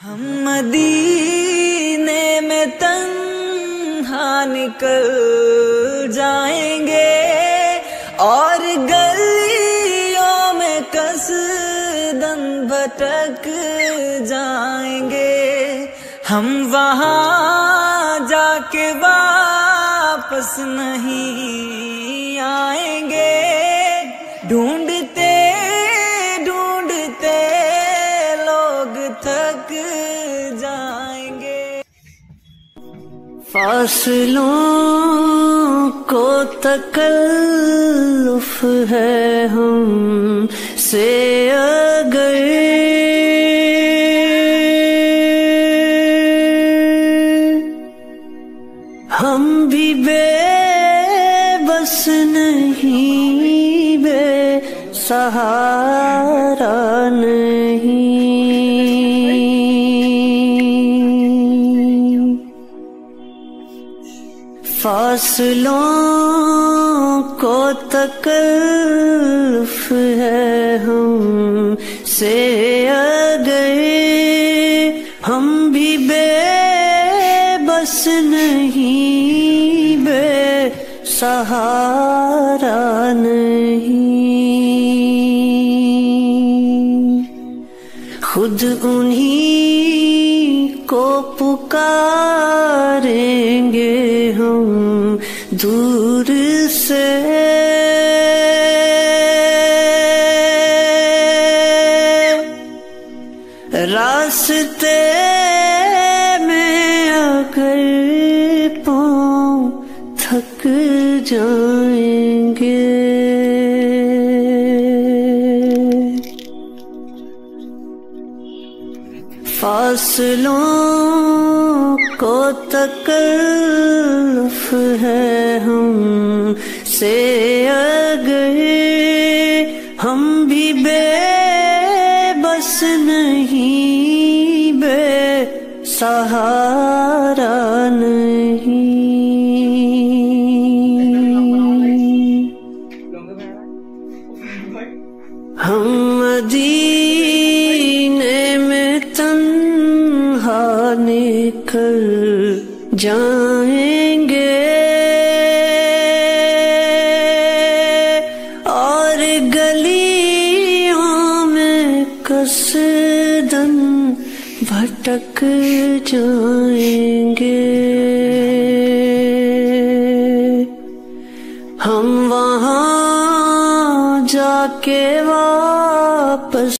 हम मदीने में तन्हा निकल जाएँगे और गलियों में कस कसदन भटक जाएँगे। हम वहाँ जाके वापस नहीं थक जाएँगे। फासलों को तकल्लुफ है हम से अगर। हम भी बेबस नहीं बे सहारा नहीं। फासलों को तकल्फ है हम से अगर हम भी बेबस नहीं बे सहारा नहीं। खुद उन्हीं को पुकारेंगे। दूर से। रास्ते में अगर पाँव थक जाएँगे। फासलों को तकल्फ है हम से अगर हम भी बेबस नहीं बे सहारा नहीं। हम मदीने में तन्हा निकल जाएँगे कसदन भटक जाएँगे। हम वहाँ जाके वा